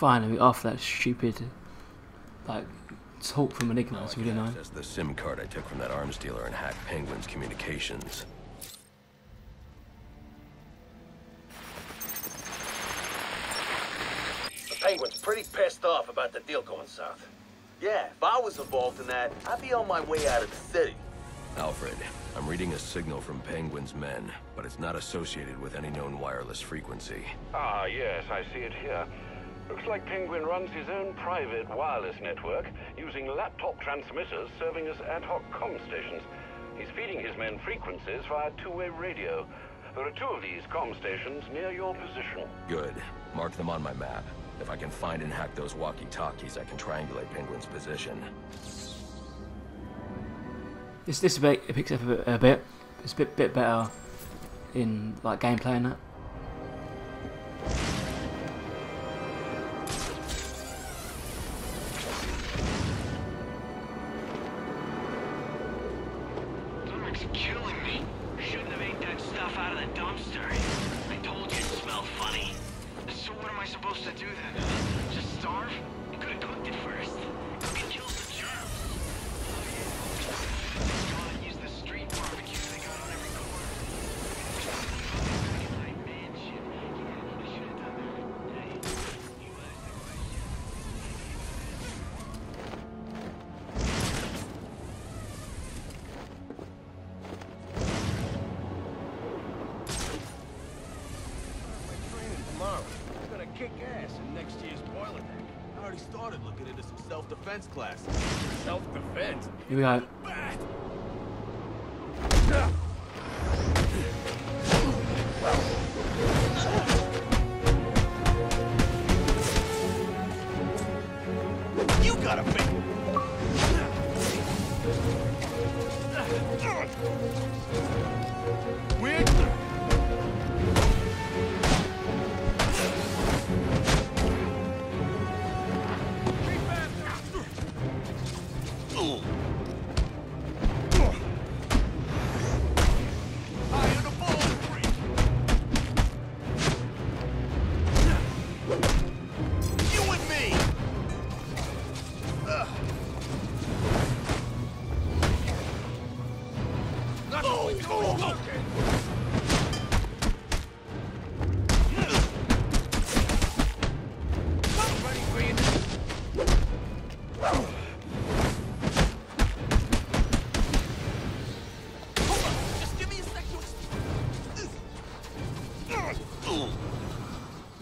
Finally, after that stupid, like, talk from Enigma, it's really nice. That's the SIM card I took from that arms dealer and hacked Penguin's communications. The Penguin's pretty pissed off about the deal going south. Yeah, if I was involved in that, I'd be on my way out of the city. Alfred, I'm reading a signal from Penguin's men, but it's not associated with any known wireless frequency. Ah, yes, I see it here. Looks like Penguin runs his own private wireless network using laptop transmitters serving as ad hoc comm stations. He's feeding his men frequencies via two-way radio. There are two of these comm stations near your position. Good. Mark them on my map. If I can find and hack those walkie-talkies, I can triangulate Penguin's position. This this bit it picks up a bit, a bit. It's a bit bit better in like gameplay and that. Kick ass in next year's Boilermaker. I already started looking into some self-defense classes. Self-defense? Here we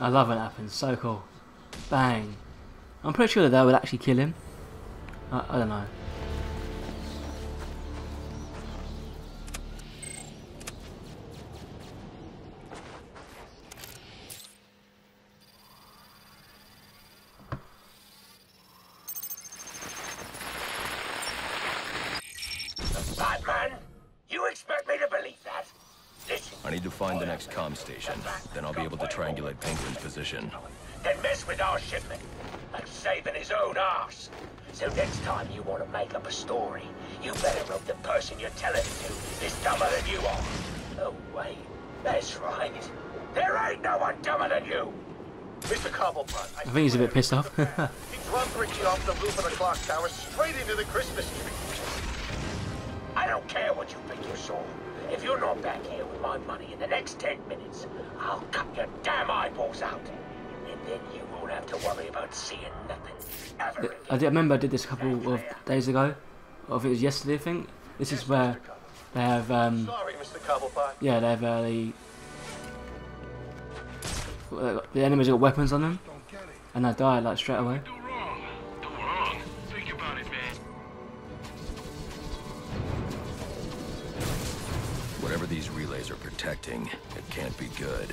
I love when that happens. So cool. Bang. I'm pretty sure that that would actually kill him. I, I don't know. Find the next comm station. Then I'll be able to triangulate Penguin's position. then mess with our shipment, like saving his own arse. So next time you want to make up a story, you better hope the person you're telling it to is dumber than you are. Oh, wait. That's right. There ain't no one dumber than you. Mr. Cobblepot, I I think he's a bit pissed off. He dropped Ricky off the roof of the clock tower straight into the Christmas tree. I don't care what you think you saw. If you're not back here with my money in the next ten minutes, I'll cut your damn eyeballs out. And then you won't have to worry about seeing nothing ever again. I, remember I did this a couple of days ago. Or if it was yesterday, I think. This is where they have, um, Sorry, Mr. Cobblepot. yeah, they have uh, the the enemies got weapons on them, and they die like straight away. Relays are protecting, it can't be good.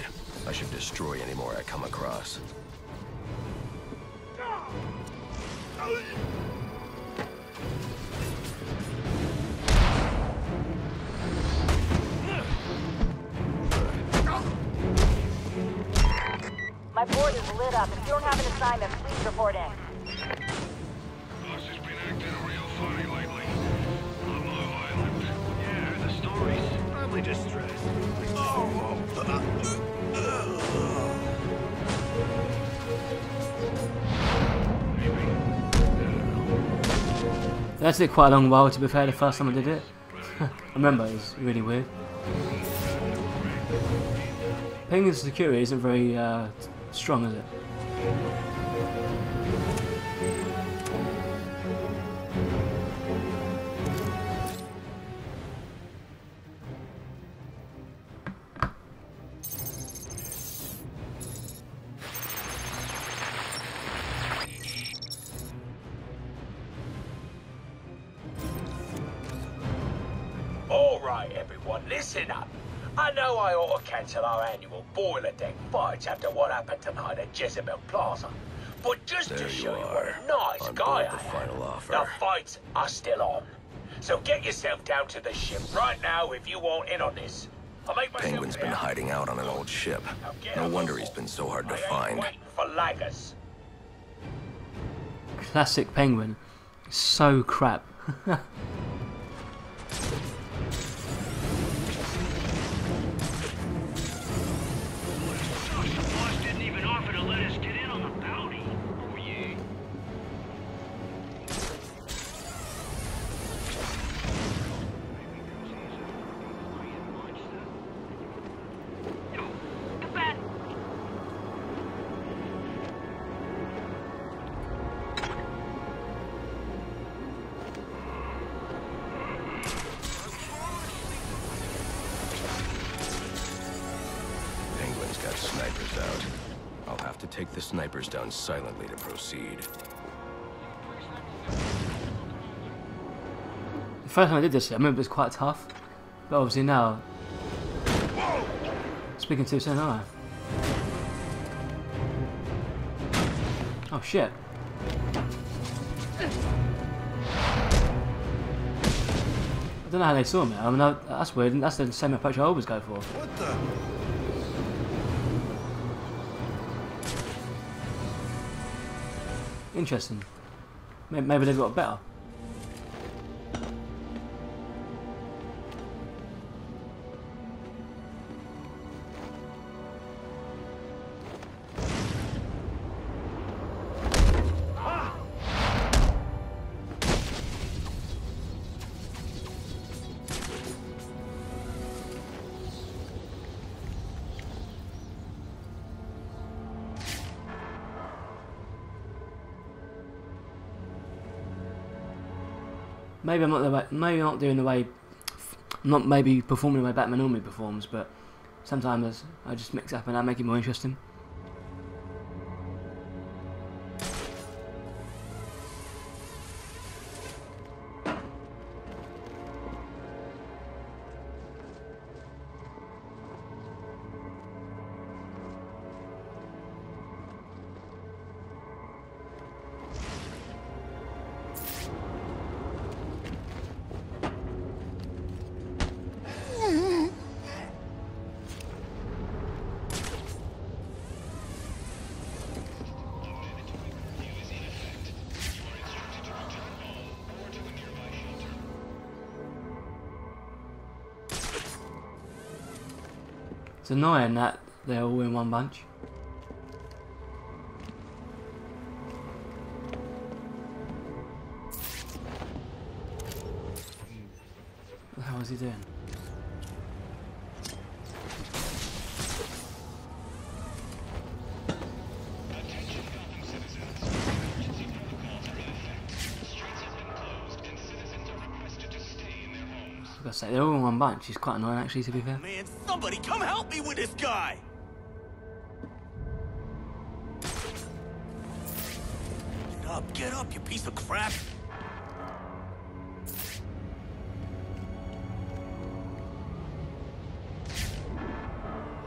I should destroy any more I come across. My board is lit up. If you don't have an assignment, please report in. terribly distressed. That took quite a long while to be fair the first time I did it. I remember it was really weird. Ping's security isn't very uh, strong, is it? Right, everyone, listen up. I know I ought to cancel our annual boiler deck fights after what happened tonight at Jezebel Plaza. But just There to show you what a nice on guy board I the am, final offer. the fights are still on. So get yourself down to the ship right now if you want in on this. I'll make myself Penguin's been clear. hiding out on an old ship. No wonder he's been so hard to I ain't find. waiting for laggers. Classic Penguin. So crap. take the snipers down silently to proceed. The first time I did this, I remember it was quite tough. But obviously now... Speaking too soon, aren't I? Oh shit. I don't know how they saw me. I mean, I, that's weird. That's the same approach I always go for. What the? Interesting. Maybe they've got better. Maybe I'm not the way, maybe I'm not doing the way, not maybe performing the way Batman normally performs, but sometimes I just mix up and I make it more interesting. It's annoying that they're all in one bunch. What the hell is he doing? I gotta say, they're all in one bunch. It's quite annoying actually, to be fair. Man, somebody come help me with this guy! Get up, get up, you piece of crap!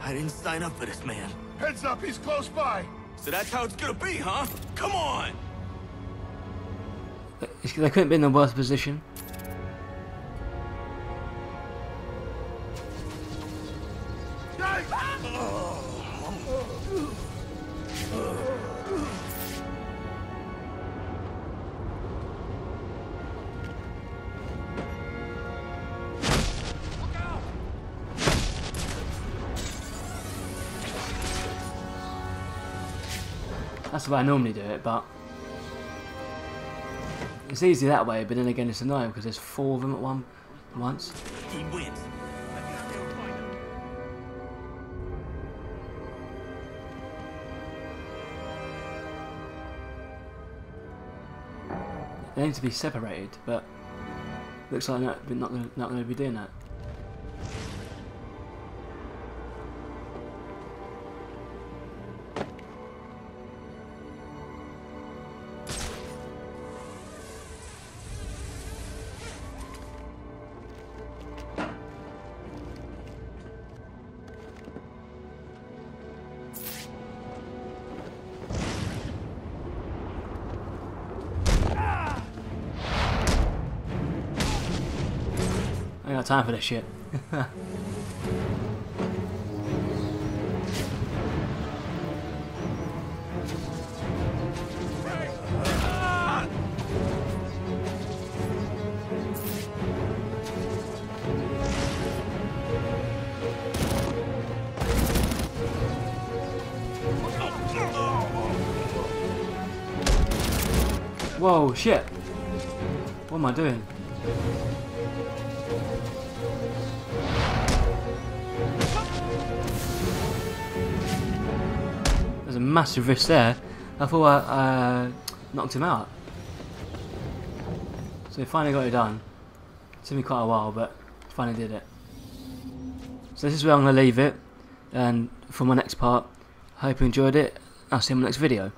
I didn't sign up for this, man. Heads up, he's close by. So that's how it's gonna be, huh? Come on! They they couldn't be in the worst position. That's the way I normally do it, but It's easy that way, but then again it's annoying because there's four of them at one once. Team wins. Let's get out there and find them. They need to be separated, but looks like not, not, not going to be doing that. Time for this shit. Whoa, shit. What am I doing? A massive risk there. I thought I uh, knocked him out. So we finally got it done. It took me quite a while, but finally did it. So this is where I'm going to leave it. And for my next part, I hope you enjoyed it. I'll see you in my next video.